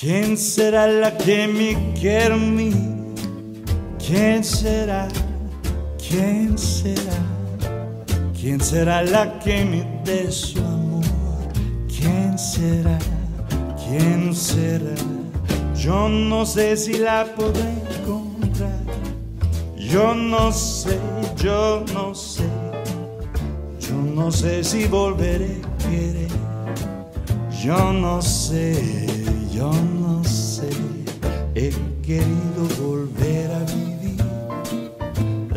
¿Quién será la que me quiere mí? ¿Quién será? ¿Quién será? ¿Quién será la que me dé su amor? ¿Quién será? ¿Quién será? Yo no sé si la podré encontrar. Yo no sé, yo no sé. Yo no sé si volveré a querer. Yo no sé, yo no sé. He querido volver a vivir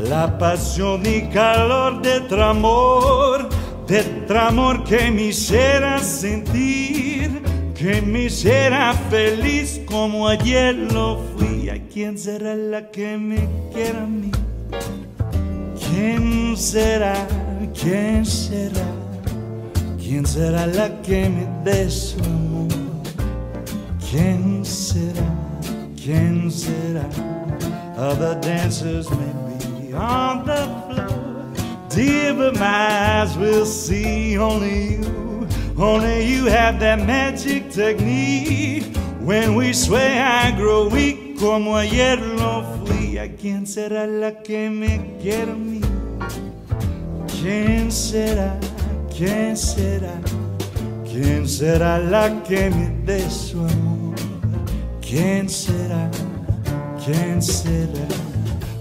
la pasión y calor de otro amor, de otro amor que me hiciera sentir, que me hiciera feliz como ayer lo fui. ¿A quién será la que me quiera a mí? ¿Quién será? ¿Quién será? ¿Quién será la que me dé su amor? ¿Quién será? ¿Quién será? Other dancers may be on the floor. Dear, but my eyes will see only you. Only you have that magic technique. When we sway, I grow weak como ayer lo fui. ¿A quién será la que me quiere a mí? ¿Quién será? ¿Quién será? ¿Quién será la que me dé su amor? ¿Quién será? ¿Quién será?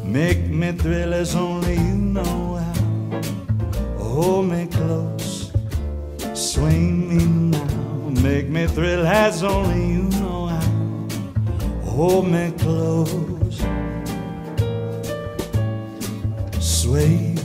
Make me thrill as only you know how. Hold me close, swing oh, me now. Make me thrill as only you know how. Hold me close, sway oh, me